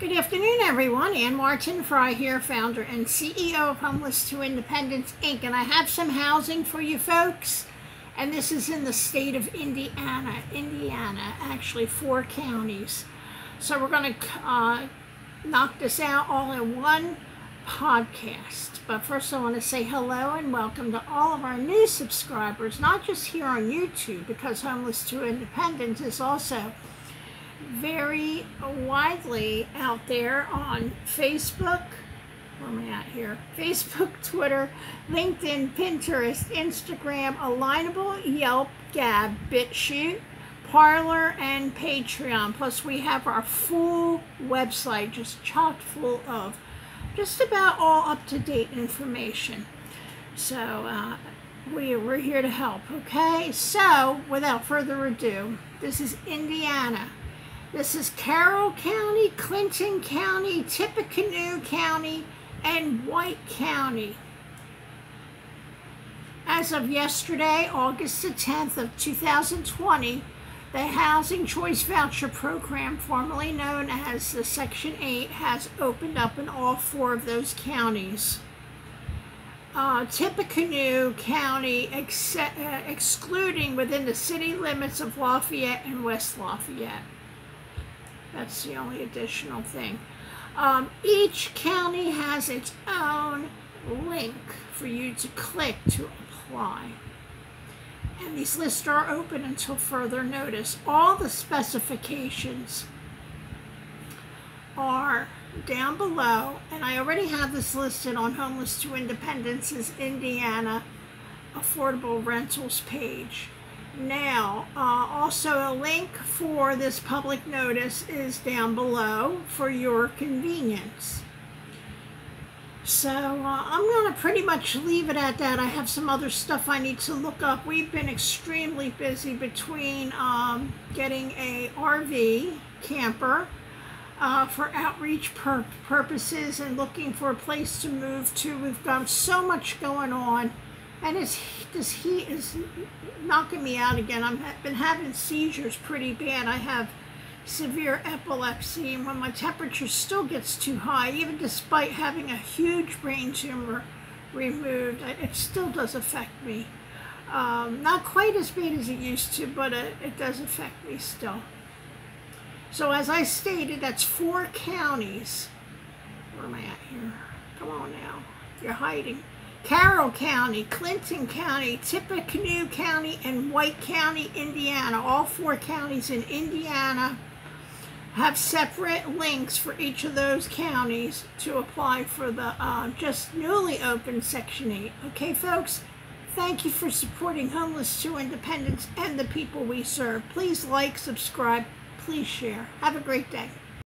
Good afternoon, everyone. Ann Martin Frey here, founder and CEO of Homeless to Independence Inc. And I have some housing for you folks. And this is in the state of Indiana. Indiana, actually, four counties. So we're going to uh, knock this out all in one podcast. But first, I want to say hello and welcome to all of our new subscribers, not just here on YouTube, because Homeless to Independence is also very widely out there on Facebook. Where am I at here? Facebook, Twitter, LinkedIn, Pinterest, Instagram, Alignable, Yelp, Gab, BitChute, Parler, and Patreon. Plus, we have our full website just chock full of just about all up to date information. So, uh, we, we're here to help, okay? So, without further ado, this is Indiana. This is Carroll County, Clinton County, Tippecanoe County, and White County. As of yesterday, August the 10th of 2020, the Housing Choice Voucher Program, formerly known as the Section 8, has opened up in all four of those counties. Uh, Tippecanoe County, ex uh, excluding within the city limits of Lafayette and West Lafayette. That's the only additional thing. Um, each county has its own link for you to click to apply. And these lists are open until further notice. All the specifications are down below, and I already have this listed on Homeless to Independence's Indiana Affordable Rentals page. Now, also a link for this public notice is down below for your convenience. So uh, I'm going to pretty much leave it at that. I have some other stuff I need to look up. We've been extremely busy between um, getting a RV camper uh, for outreach pur purposes and looking for a place to move to. We've got so much going on and it's, this heat is knocking me out again. I've been having seizures pretty bad. I have severe epilepsy, and when my temperature still gets too high, even despite having a huge brain tumor removed, it still does affect me. Um, not quite as bad as it used to, but it, it does affect me still. So as I stated, that's four counties. Where am I at here? Come on now. You're hiding. Carroll County, Clinton County, Tippecanoe County, and White County, Indiana. All four counties in Indiana have separate links for each of those counties to apply for the uh, just newly opened Section 8. Okay, folks? Thank you for supporting Homeless to Independence and the people we serve. Please like, subscribe, please share. Have a great day.